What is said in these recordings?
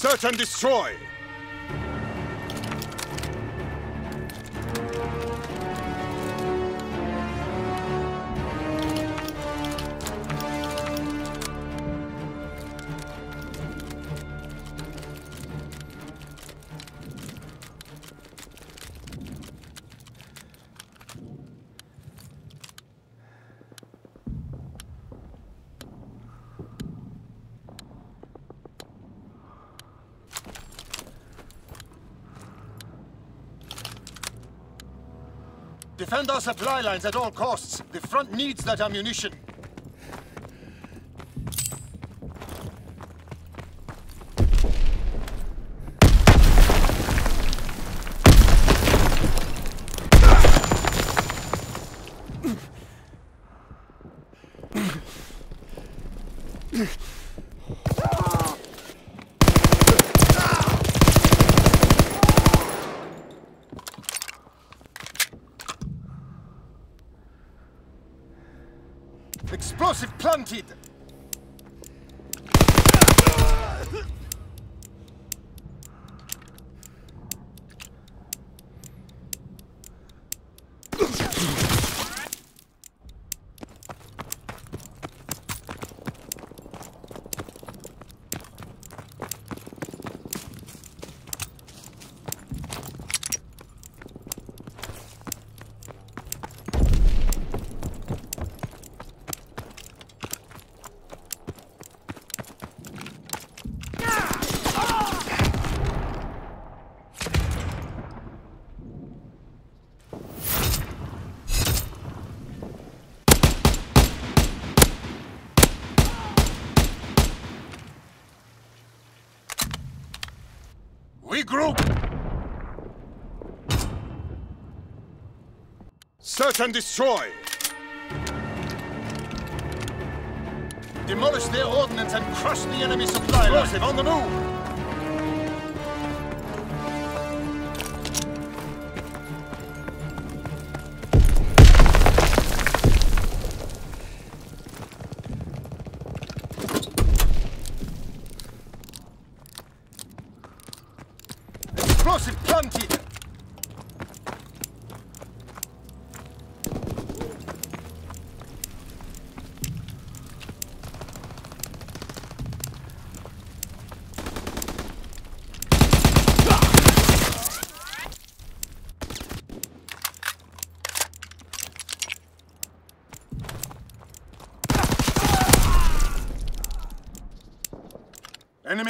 Search and destroy! Defend our supply lines at all costs. The front needs that ammunition. Explosive planted! Regroup! Search and destroy! Demolish their ordnance and crush the enemy supply line. Explosive on the move!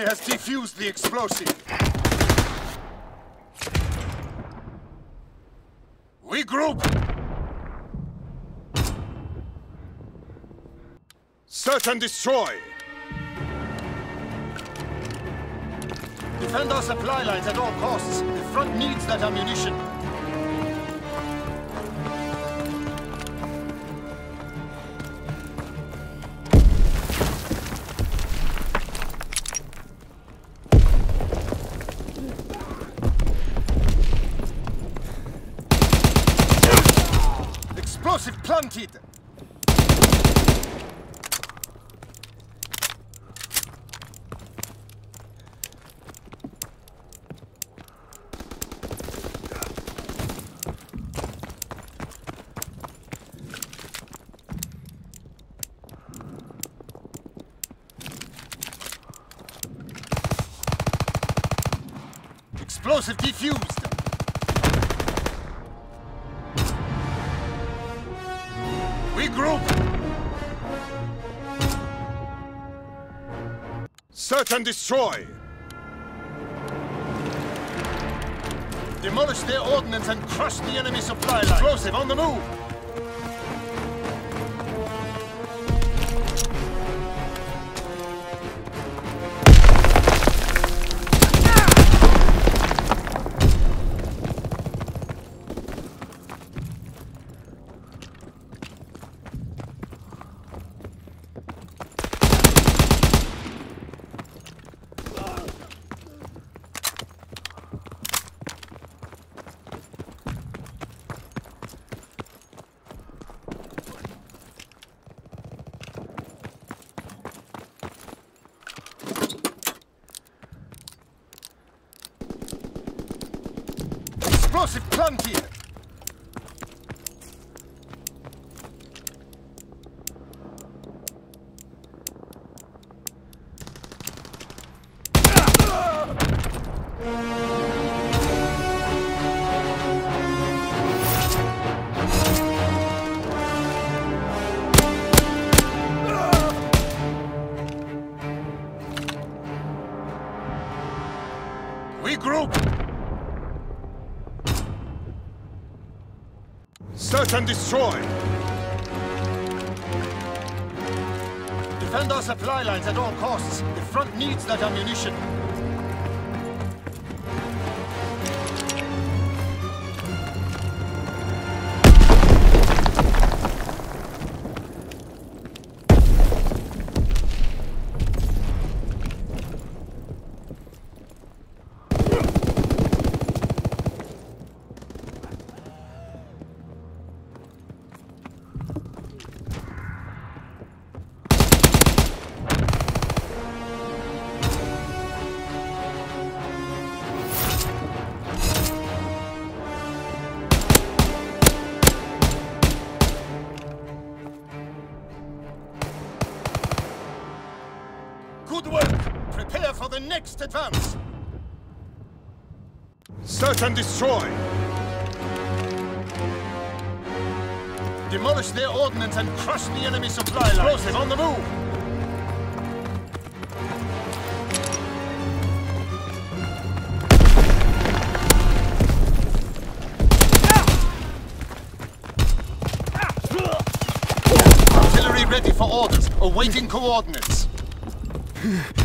Enemy has defused the explosive. We group. Search and destroy! Defend our supply lines at all costs. The front needs that ammunition. Explosive planted! Explosive defused! Regroup! Search and destroy! Demolish their ordnance and crush the enemy supply line. Explosive on the move! Explosive planted! Regroup! And destroy! Defend our supply lines at all costs. The front needs that ammunition. Next advance! Search and destroy! Demolish their ordnance and crush the enemy supply line. Explosive on the move! Artillery ready for orders, awaiting coordinates.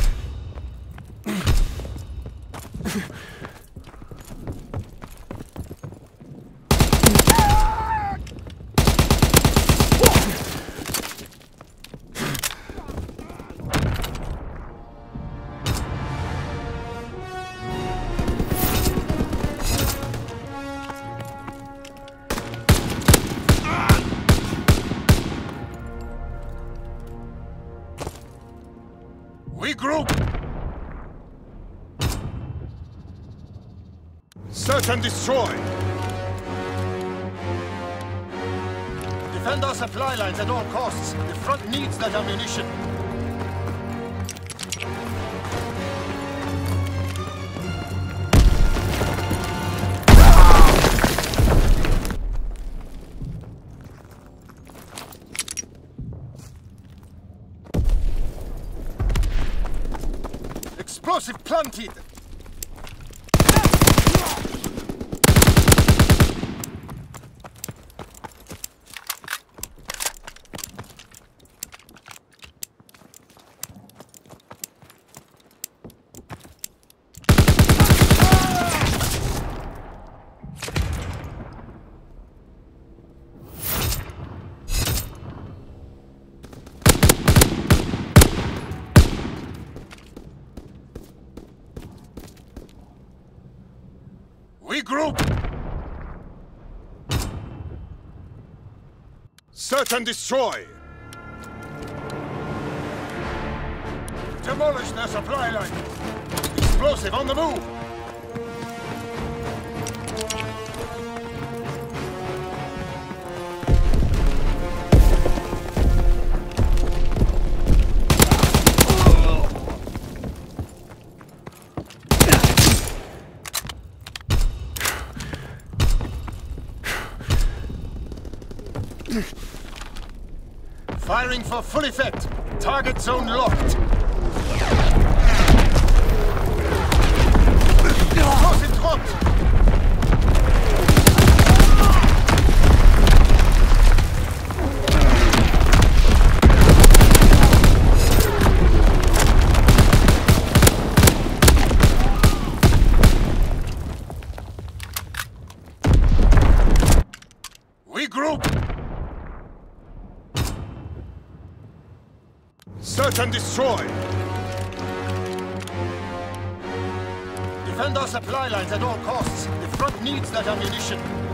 destroy! Defend our supply lines at all costs. The front needs that ammunition. Explosive planted! Regroup! Search and destroy! Demolish their supply line! Explosive on the move! Firing for full effect. Target zone locked. Explosive Search and destroy! Defend our supply lines at all costs. The front needs that ammunition.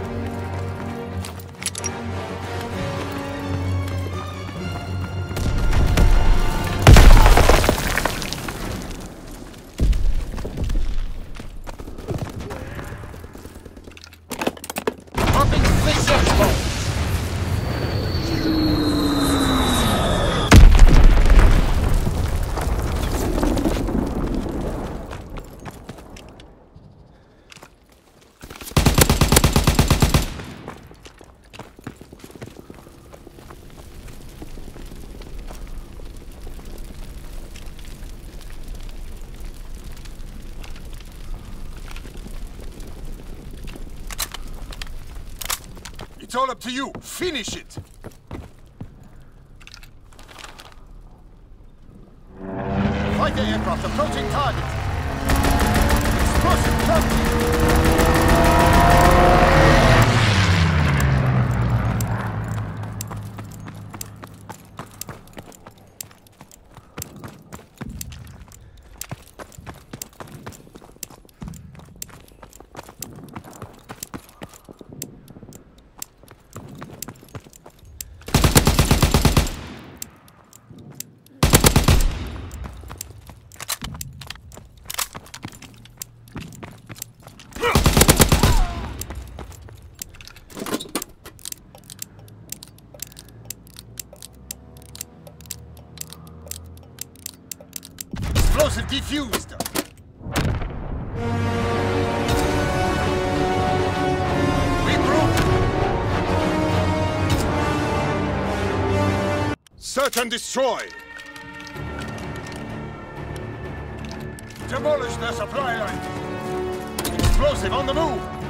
All up to you. Finish it. Explosive defused. Regroup. Search and destroy. Demolish their supply line. Explosive on the move.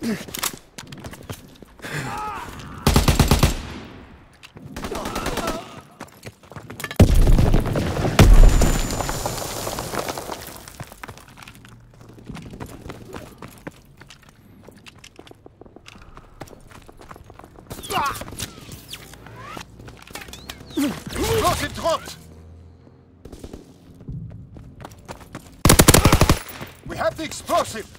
We have the explosive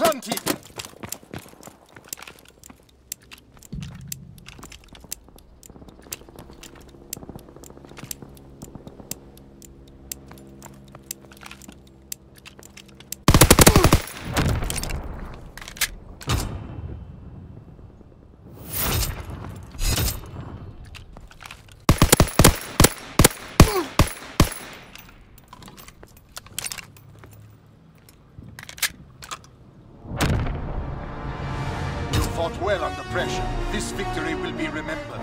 planted. You fought well under pressure. This victory will be remembered.